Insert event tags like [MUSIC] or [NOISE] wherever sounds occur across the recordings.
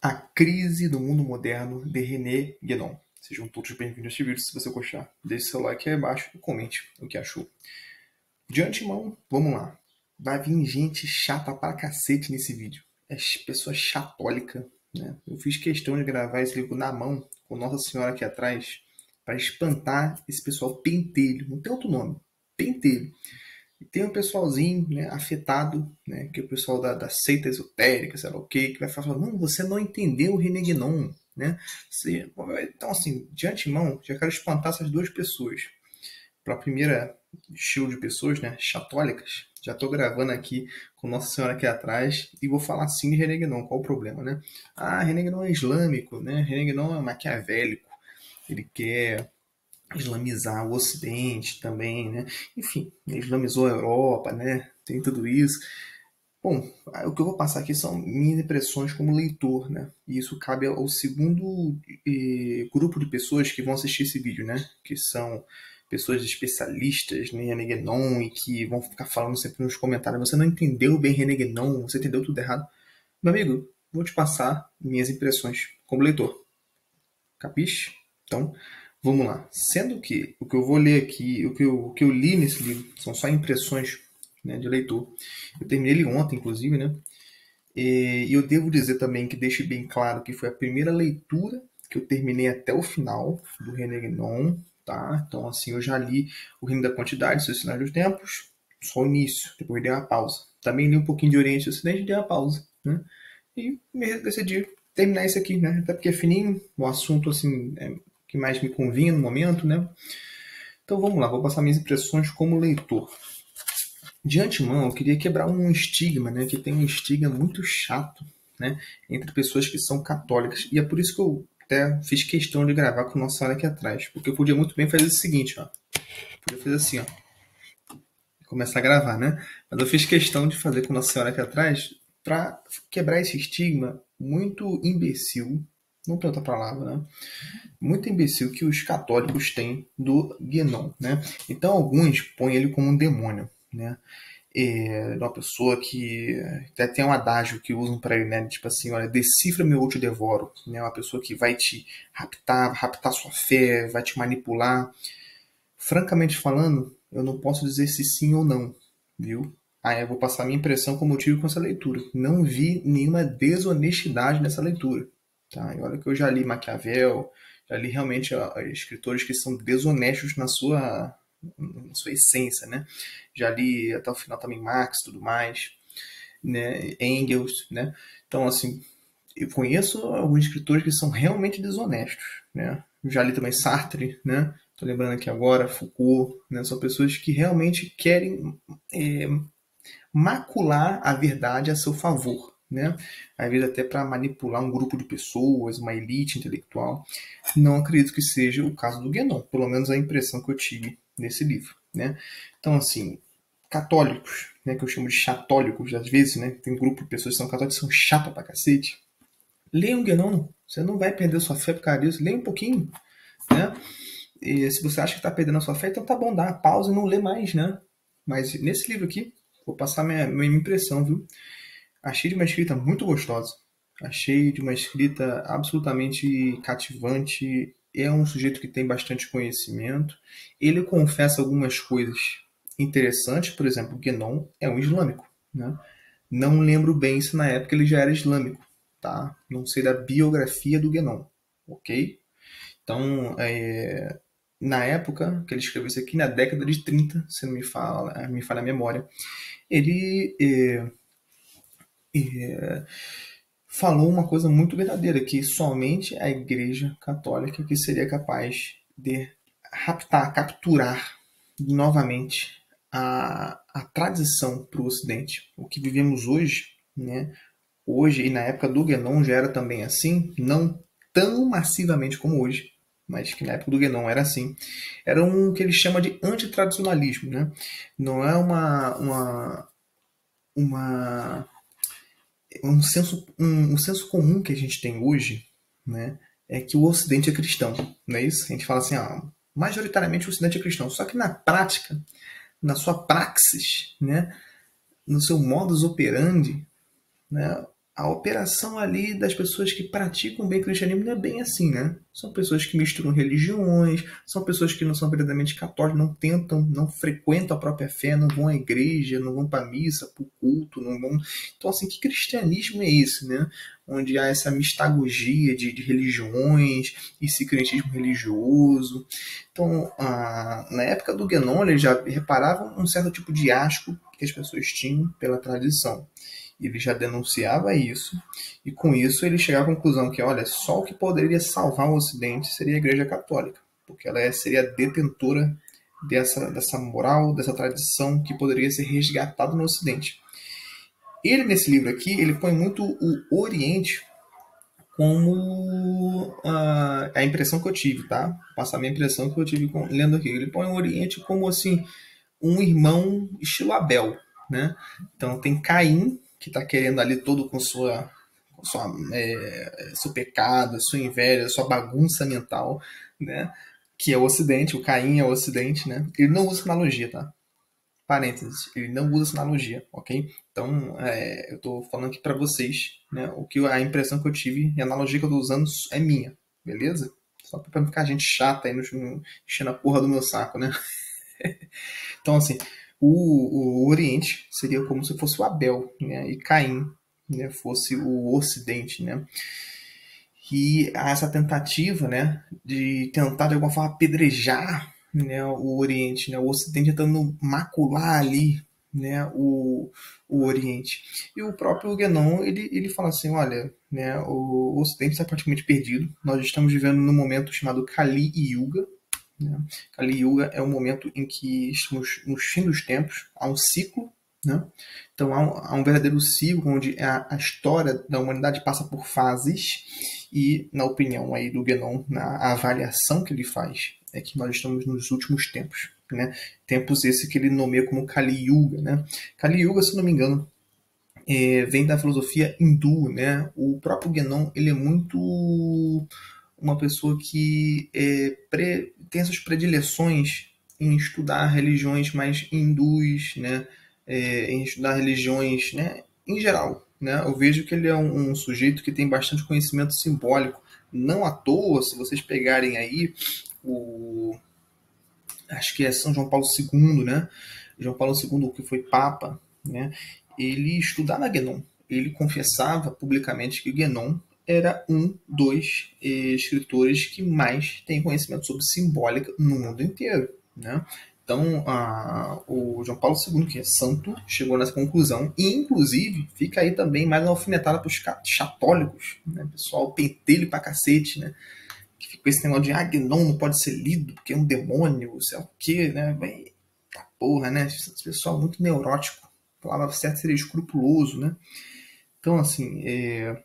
A Crise do Mundo Moderno, de René Guénon. Sejam todos bem-vindos a este vídeo. Se você gostar, deixe seu like aí abaixo e comente o que achou. De antemão, vamos lá. Vai vir gente chata pra cacete nesse vídeo. É pessoa chatólica. Né? Eu fiz questão de gravar esse livro na mão, com Nossa Senhora aqui atrás, para espantar esse pessoal pentelho. Não tem outro nome. Pentelho. Tem um pessoalzinho né, afetado, né, que é o pessoal da, da seita esotérica, sei lá o que, que vai falar, não, você não entendeu o René Guénon, né? Então, assim, de antemão, já quero espantar essas duas pessoas. Para a primeira estilo de pessoas, né, chatólicas, já estou gravando aqui com Nossa Senhora aqui atrás e vou falar sim de René qual o problema, né? Ah, René é islâmico, né? René é maquiavélico, ele quer islamizar o Ocidente também, né? Enfim, islamizou a Europa, né? Tem tudo isso. Bom, o que eu vou passar aqui são minhas impressões como leitor, né? E isso cabe ao segundo eh, grupo de pessoas que vão assistir esse vídeo, né? Que são pessoas especialistas né, em René Guénon e que vão ficar falando sempre nos comentários: você não entendeu bem René Guénon, você entendeu tudo errado. Meu amigo, vou te passar minhas impressões como leitor. Capiche? Então, Vamos lá. Sendo que o que eu vou ler aqui, o que eu, o que eu li nesse livro, são só impressões né, de leitor. Eu terminei ele ontem, inclusive, né? E eu devo dizer também que deixe bem claro que foi a primeira leitura que eu terminei até o final do René Guénon, tá? Então, assim, eu já li o Reino da Quantidade, Seus Sinais dos Tempos, só o início, depois dei uma pausa. Também li um pouquinho de Oriente e Ocidente e dei uma pausa, né? E decidi terminar isso aqui, né? Até porque é fininho, o assunto, assim, é que mais me convinha no momento, né? Então vamos lá, vou passar minhas impressões como leitor. De antemão, eu queria quebrar um estigma, né? Que tem um estigma muito chato, né? Entre pessoas que são católicas. E é por isso que eu até fiz questão de gravar com Nossa Senhora aqui atrás. Porque eu podia muito bem fazer o seguinte, ó. Podia fazer assim, ó. Começar a gravar, né? Mas eu fiz questão de fazer com Nossa Senhora aqui atrás para quebrar esse estigma muito imbecil não tem outra palavra, né? Muito imbecil que os católicos têm do Guénon, né? Então alguns põem ele como um demônio, né? É uma pessoa que até tem um adágio que usam para ele, né? Tipo assim, olha, decifra-me ou eu te devoro, né? Uma pessoa que vai te raptar, raptar sua fé, vai te manipular. Francamente falando, eu não posso dizer se sim ou não, viu? Aí eu vou passar a minha impressão como eu tive com essa leitura. Não vi nenhuma desonestidade nessa leitura. Tá? E olha que eu já li Maquiavel, já li realmente escritores que são desonestos na sua, na sua essência, né? Já li até o final também Marx tudo mais, né? Engels, né? Então, assim, eu conheço alguns escritores que são realmente desonestos, né? Já li também Sartre, né? Tô lembrando aqui agora, Foucault, né? São pessoas que realmente querem é, macular a verdade a seu favor, né? Às vezes até para manipular um grupo de pessoas, uma elite intelectual. Não acredito que seja o caso do Guénon, pelo menos a impressão que eu tive nesse livro, né? Então, assim, católicos, né, que eu chamo de chatólicos, às vezes, né? Tem um grupo de pessoas que são católicos são chatas pra cacete. Leia um Guénon, você não vai perder sua fé por causa disso. Leia um pouquinho, né? E se você acha que está perdendo a sua fé, então tá bom, dá pausa e não lê mais, né? Mas nesse livro aqui, vou passar minha, minha impressão, viu? Achei de uma escrita muito gostosa. Achei de uma escrita absolutamente cativante. É um sujeito que tem bastante conhecimento. Ele confessa algumas coisas interessantes, por exemplo, Guénon é um islâmico. Né? Não lembro bem se na época ele já era islâmico. Tá? Não sei da biografia do Guénon. Ok? Então, é, na época que ele escreveu isso aqui, na década de 30, se não me fala, me fala a memória, ele é, é, falou uma coisa muito verdadeira, que somente a Igreja Católica que seria capaz de raptar, capturar novamente a, a tradição para o Ocidente. O que vivemos hoje, né, hoje e na época do Guénon já era também assim, não tão massivamente como hoje, mas que na época do Guénon era assim, era um que ele chama de antitradicionalismo. Né? Não é uma, uma, uma um senso, um, um senso comum que a gente tem hoje, né, é que o Ocidente é cristão, não é isso? A gente fala assim, ah, majoritariamente o Ocidente é cristão, só que na prática, na sua praxis, né, no seu modus operandi, né, a operação ali das pessoas que praticam bem o cristianismo não é bem assim, né? São pessoas que misturam religiões, são pessoas que não são verdadeiramente católicas, não tentam, não frequentam a própria fé, não vão à igreja, não vão para missa, para o culto, não vão. Então, assim, que cristianismo é esse, né? Onde há essa mistagogia de, de religiões, e secretismo religioso. Então, ah, na época do Guénon, eles já reparavam um certo tipo de asco que as pessoas tinham pela tradição. Ele já denunciava isso, e com isso ele chegava à conclusão que, olha, só o que poderia salvar o Ocidente seria a Igreja Católica, porque ela é, seria detentora dessa, dessa moral, dessa tradição que poderia ser resgatada no Ocidente. Ele, nesse livro aqui, ele põe muito o Oriente como a, a impressão que eu tive, tá? Passar a minha impressão que eu tive com, lendo aqui. Ele põe o Oriente como, assim, um irmão estilo Abel, né? Então tem Caim, que está querendo ali todo com sua, com sua é, seu pecado, sua inveja, sua bagunça mental, né? Que é o Ocidente, o Caim é o Ocidente, né? Ele não usa analogia, tá? Parênteses, ele não usa analogia, ok? Então, é, eu estou falando aqui para vocês, né? O que a impressão que eu tive e a analogia que eu estou usando é minha, beleza? Só para não ficar gente chata aí no, enchendo a porra do meu saco, né? [LAUGHS] então, assim, o, o Oriente seria como se fosse o Abel, né? E Caim né, fosse o Ocidente, né? E essa tentativa, né, de tentar de alguma forma apedrejar né, o Oriente, né, o Ocidente tentando macular ali né, o, o Oriente. E o próprio Guénon, ele, ele fala assim, olha, né, o Ocidente está praticamente perdido, nós estamos vivendo num momento chamado Kali Yuga, né? Kali Yuga é um momento em que estamos no fim dos tempos, há um ciclo, né? então há um, há um, verdadeiro ciclo onde a, a, história da humanidade passa por fases e, na opinião aí do Guénon, na avaliação que ele faz, é que nós estamos nos últimos tempos. Né? Tempos esse que ele nomeia como Kali Yuga. Né? Kali Yuga, se não me engano, é, vem da filosofia hindu. Né? O próprio Guénon ele é muito uma pessoa que é, pre, tem essas predileções em estudar religiões mais hindus, né? É, em estudar religiões né? em geral. Né? Eu vejo que ele é um, um, sujeito que tem bastante conhecimento simbólico. Não à toa, se vocês pegarem aí o. Acho que é São João Paulo II, né? João Paulo II, que foi Papa, né? ele estudava Guénon. Ele confessava publicamente que Guénon era um dos eh, escritores que mais tem conhecimento sobre simbólica no mundo inteiro. Né? Então, a, o João Paulo II, que é santo, chegou nessa conclusão. E, inclusive, fica aí também mais uma alfinetada para os católicos. Né? Pessoal, pentelho pra cacete, né? Que fica esse negócio de Agnon não pode ser lido porque é um demônio, sei lá o quê, né? Bem, tá porra, né? Esse pessoal muito neurótico. A palavra certa seria escrupuloso, né? Então, assim, é,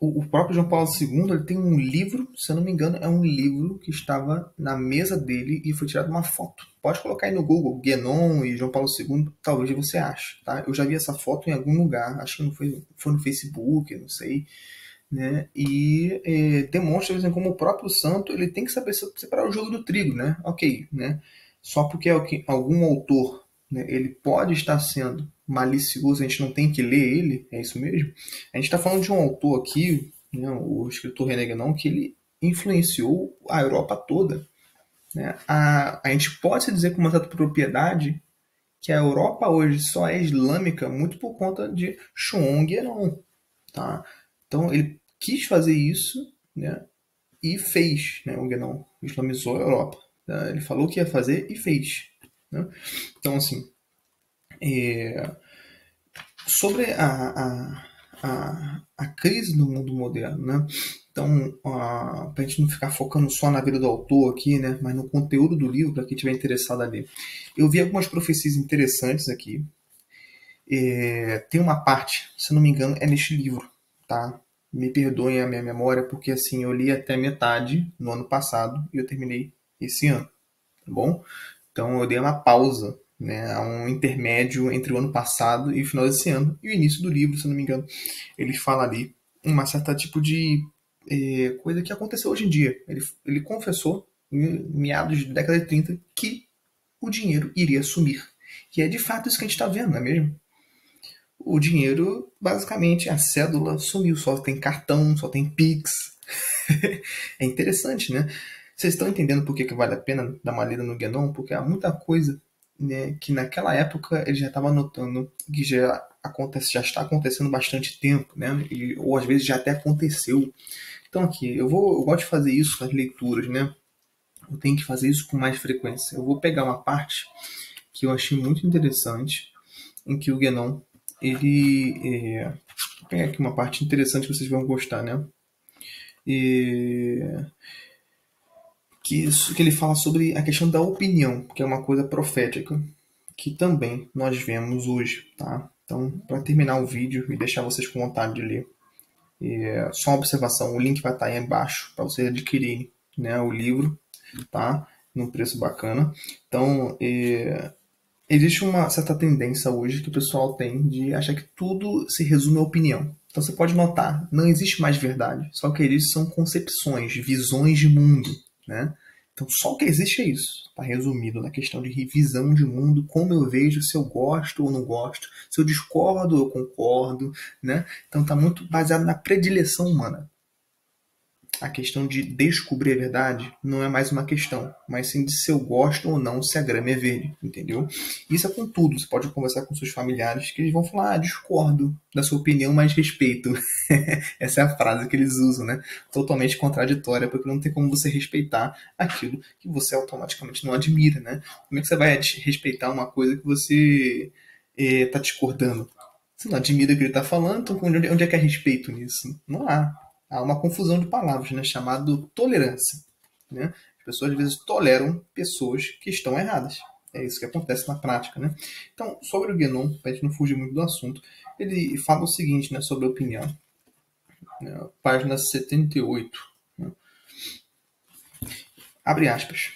o, próprio João Paulo II ele tem um livro, se eu não me engano, é um livro que estava na mesa dele e foi tirado uma foto. Pode colocar aí no Google, Guénon e João Paulo II, talvez você ache. Tá? Eu já vi essa foto em algum lugar, acho que não foi, foi no Facebook, não sei. Né? E é, demonstra assim, como o próprio santo ele tem que saber separar o jogo do trigo, né? Ok, né? Só porque algum autor né, ele pode estar sendo malicioso, a gente não tem que ler ele, é isso mesmo? A gente está falando de um autor aqui, né, o escritor René Guénon, que ele influenciou a Europa toda. Né? A, a gente pode dizer com uma certa propriedade que a Europa hoje só é islâmica muito por conta de Chuon Guénon. Tá? Então ele quis fazer isso né, e fez. Né, o Guénon islamizou a Europa. Tá? Ele falou que ia fazer e fez. Né? Então, assim, é, sobre a, a, a, a, crise do mundo moderno, né? Então, para a gente não ficar focando só na vida do autor aqui, né? Mas no conteúdo do livro, para quem estiver interessado a ler. Eu vi algumas profecias interessantes aqui. É, tem uma parte, se não me engano, é neste livro, tá? Me perdoem a minha memória, porque assim, eu li até metade no ano passado e eu terminei esse ano, tá bom? Então eu dei uma pausa né, um intermédio entre o ano passado e o final desse ano. E o início do livro, se não me engano, ele fala ali uma certa tipo de é, coisa que aconteceu hoje em dia. Ele, ele confessou, em meados da década de 30, que o dinheiro iria sumir. E é de fato isso que a gente está vendo, não é mesmo? o dinheiro, basicamente, a cédula sumiu, só tem cartão, só tem Pix. [LAUGHS] é interessante, né? Vocês estão entendendo por que, que vale a pena dar uma lida no Guénon? Porque há muita coisa né, que naquela época ele já estava notando que já acontece, já está acontecendo bastante tempo, né? E, ou às vezes já até aconteceu. Então aqui, eu vou, eu gosto de fazer isso nas leituras, né? Eu tenho que fazer isso com mais frequência. Eu vou pegar uma parte que eu achei muito interessante, em que o Guénon, ele, é, vou pegar aqui uma parte interessante que vocês vão gostar, né? E que, que ele fala sobre a questão da opinião, que é uma coisa profética, que também nós vemos hoje, tá? Então, para terminar o vídeo e deixar vocês com vontade de ler, é, só uma observação, o link vai estar tá aí embaixo para vocês adquirirem né, o livro, tá? Num preço bacana. Então, é, existe uma certa tendência hoje que o pessoal tem de achar que tudo se resume à opinião. Então você pode notar, não existe mais verdade, só que eles são concepções, visões de mundo, né? Então, só o que existe é isso. Está resumido na questão de revisão de mundo, como eu vejo, se eu gosto ou não gosto, se eu discordo ou concordo, né? Então, está muito baseado na predileção humana a questão de descobrir a verdade não é mais uma questão, mas sim de se eu gosto ou não se a grama é verde, entendeu? Isso é com tudo. Você pode conversar com seus familiares que eles vão falar, ah, discordo da sua opinião, mas respeito. [LAUGHS] Essa é a frase que eles usam, né? Totalmente contraditória, porque não tem como você respeitar aquilo que você automaticamente não admira, né? Como é que você vai respeitar uma coisa que você está eh, discordando? Você não admira o que ele está falando, então onde é que é respeito nisso? Não há há uma confusão de palavras, né, chamado tolerância. Né? As pessoas às vezes toleram pessoas que estão erradas. É isso que acontece na prática. Né? Então, sobre o Guénon, para a gente não fugir muito do assunto, ele fala o seguinte né, sobre a opinião. Né, página 78. Né? Abre aspas.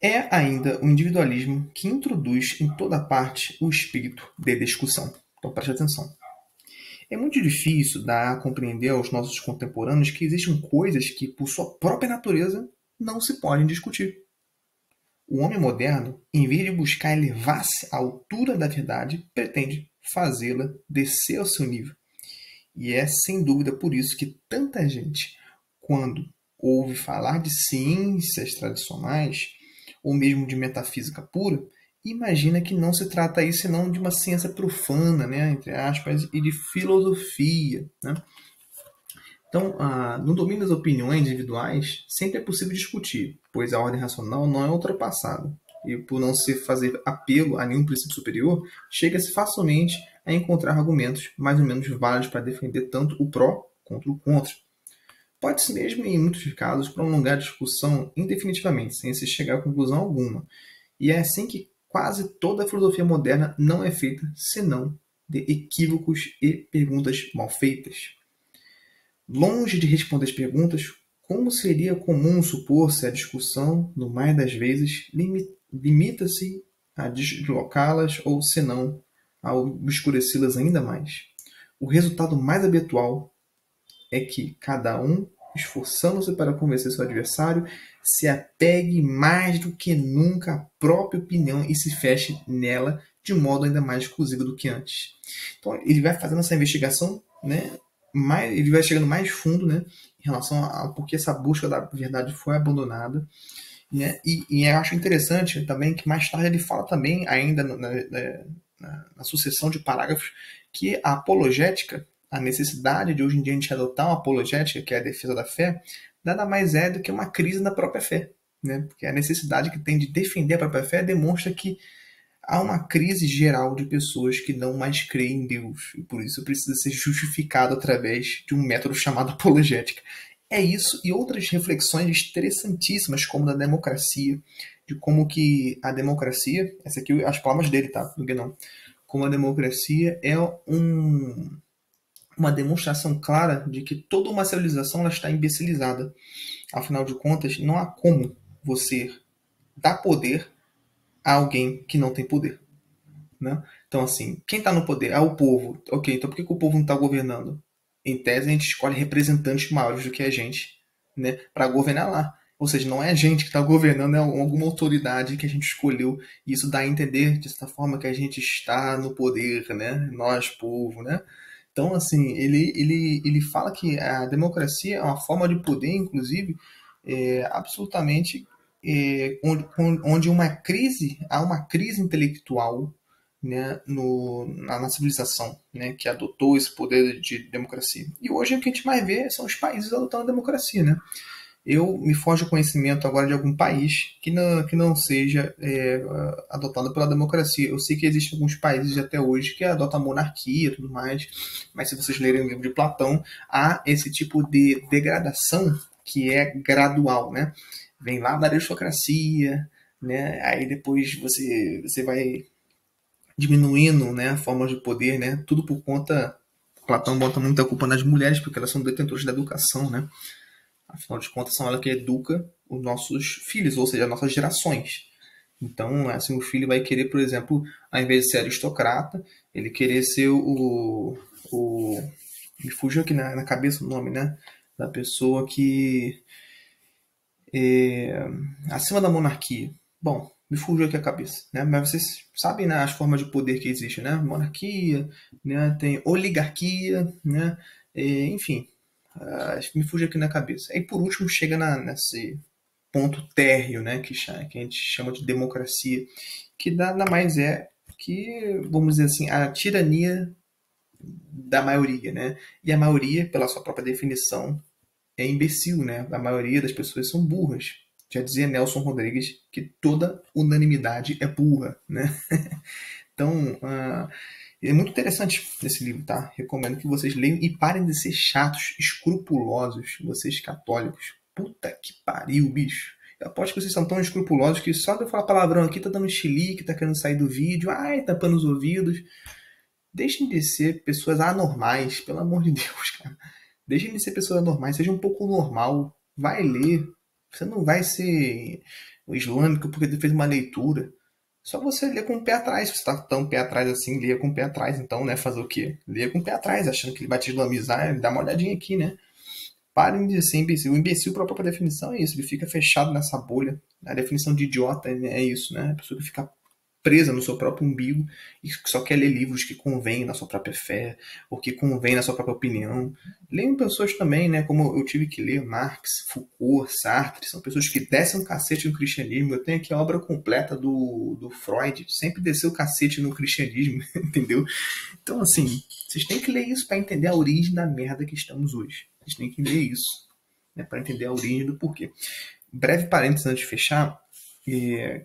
É ainda o individualismo que introduz em toda parte o espírito de discussão. Então preste atenção. É muito difícil dar a compreender aos nossos contemporâneos que existem coisas que, por sua própria natureza, não se podem discutir. O homem moderno, em vez de buscar elevar-se à altura da verdade, pretende fazê-la descer ao seu nível. E é sem dúvida por isso que tanta gente, quando ouve falar de ciências tradicionais, ou mesmo de metafísica pura, imagina que não se trata aí senão de uma ciência profana, né, entre aspas, e de filosofia. Né? Então, ah, no domínio das opiniões individuais, sempre é possível discutir, pois a ordem racional não é ultrapassada. E por não se fazer apelo a nenhum princípio superior, chega-se facilmente a encontrar argumentos mais ou menos válidos para defender tanto o pró quanto o contra. Pode-se mesmo, em muitos casos, prolongar a discussão indefinitivamente, sem se chegar a conclusão alguma. E é assim que quase toda a filosofia moderna não é feita senão de equívocos e perguntas mal feitas. Longe de responder as perguntas, como seria comum supor-se a discussão, no mais das vezes, limita-se a deslocá-las ou, senão, a obscurecê-las ainda mais. O resultado mais habitual é que cada um esforçando-se para convencer seu adversário, se apegue mais do que nunca à própria opinião e se feche nela de modo ainda mais exclusivo do que antes. Então ele vai fazendo essa investigação, né? Mais, ele vai chegando mais fundo, né? Em relação a porque essa busca da verdade foi abandonada. Né? E, e eu acho interessante também que mais tarde ele fala também, ainda na, na, na sucessão de parágrafos, que a apologética a necessidade de hoje em dia a gente adotar uma apologética, que é a defesa da fé, nada mais é do que uma crise na própria fé. Né? Porque a necessidade que tem de defender a própria fé demonstra que há uma crise geral de pessoas que não mais creem em Deus. E por isso precisa ser justificado através de um método chamado [LAUGHS] apologética. É isso e outras reflexões interessantíssimas, como da democracia, de como que a democracia, essa aqui as palavras dele, tá? Do Guénon, como a democracia é um uma demonstração clara de que toda uma civilização ela está imbecilizada. Afinal de contas, não há como você dar poder a alguém que não tem poder. Né? Então, assim, quem está no poder é o povo. Ok, então por que, que o povo não está governando? Em tese, a gente escolhe representantes maiores do que a gente né, para governar lá. Ou seja, não é a gente que está governando, é alguma autoridade que a gente escolheu. E isso dá a entender, de certa forma, que a gente está no poder, né? Nós, povo, né? Então, assim, ele, ele, ele fala que a democracia é uma forma de poder, inclusive, é, absolutamente é, onde, onde uma crise, há uma crise intelectual né, no, na, na, civilização né, que adotou esse poder de democracia. E hoje o que a gente mais vê são os países adotando a democracia. Né? Eu me foge o conhecimento agora de algum país que não, que não seja é, adotado pela democracia. Eu sei que existem alguns países até hoje que adotam a monarquia e tudo mais, mas se vocês lerem o livro de Platão, há esse tipo de degradação que é gradual. Né? Vem lá da aristocracia, né? aí depois você, você vai diminuindo né, formas de poder, né, tudo por conta. Platão bota muita culpa nas mulheres, porque elas são detentoras da educação, né? Afinal de contas, são elas que educam os nossos filhos, ou seja, as nossas gerações. Então, assim, o filho vai querer, por exemplo, ao invés de ser aristocrata, ele querer ser o. o me fugiu aqui na, na cabeça o nome, né? Da pessoa que. É, acima da monarquia. Bom, me fugiu aqui a cabeça, né? Mas vocês sabem né, as formas de poder que existem, né? Monarquia, né? Tem oligarquia, né? E, enfim, uh, me fugiu aqui na cabeça. E por último chega na, nesse ponto térreo, né? Que, que a gente chama de democracia, que nada mais é que, vamos dizer assim, a tirania da maioria, né? E a maioria, pela sua própria definição, é imbecil, né? A maioria das pessoas são burras. Já dizia Nelson Rodrigues que toda unanimidade é burra, né? [LAUGHS] então, uh, é muito interessante esse livro, tá? Recomendo que vocês leiam e parem de ser chatos, escrupulosos, vocês católicos. Puta que pariu, bicho. Eu aposto que vocês são tão escrupulosos que só de eu falar palavrão aqui tá dando chilique, tá querendo sair do vídeo, ai, tapando os ouvidos. Deixem de ser pessoas anormais, pelo amor de Deus, [LAUGHS] cara. Deixem de ser pessoas anormais, seja um pouco normal. Vai ler, você não vai ser o islâmico porque fez uma leitura. Só você ler com o pé atrás. Se você está tão pé atrás assim, leia com o pé atrás. Então, né? Fazer o quê? Leia com o pé atrás, achando que ele vai te islamizar. Dá uma olhadinha aqui, né? Parem de ser imbecil. O imbecil, por própria definição, é isso. Ele fica fechado nessa bolha. A definição de idiota é isso, né? A pessoa que fica presa no seu próprio umbigo e só quer ler livros que convêm na sua própria fé ou que convêm na sua própria opinião. Leiam pessoas também, né, como eu tive que ler Marx, Foucault, Sartre, são pessoas que descem um cacete no cristianismo. Eu tenho aqui a obra completa do, do Freud, sempre desceu o cacete no cristianismo, [LAUGHS] entendeu? Então, assim, vocês têm que ler isso para entender a origem da merda que estamos hoje. Vocês têm que ler isso, né, para entender a origem do porquê. Breve parênteses antes de fechar, é,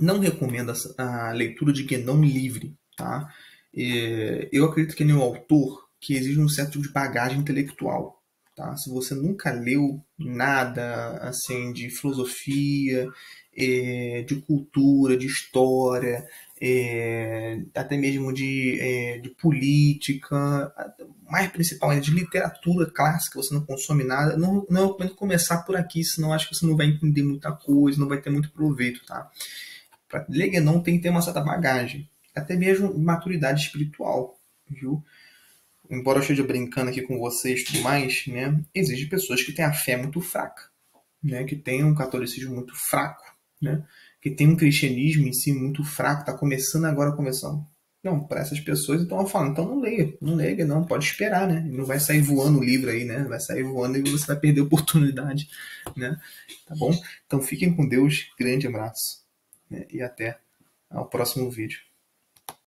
não recomendo a leitura de Guénon livre, tá? É, eu acredito que ele é um autor que exige um certo tipo de bagagem intelectual, tá? Se você nunca leu nada assim de filosofia, é, de cultura, de história, é, até mesmo de, é, de política, mais principalmente de literatura clássica, você não consome nada, não, não recomendo começar por aqui, senão acho que você não vai entender muita coisa, não vai ter muito proveito, tá? Para Guénon tem que ter uma certa bagagem, até mesmo maturidade espiritual, viu? Embora eu esteja brincando aqui com vocês tudo mais, né? Existem pessoas que têm a fé muito fraca, né? Que têm um catolicismo muito fraco, né? Que tem um cristianismo em si muito fraco, está começando agora começando. Não, para essas pessoas, então eu falo, então não leia, não leia, não, pode esperar, né? Não vai sair voando o livro aí, né? Vai sair voando e você vai perder a oportunidade, né? Tá bom? Então fiquem com Deus, grande abraço né? e até ao próximo vídeo.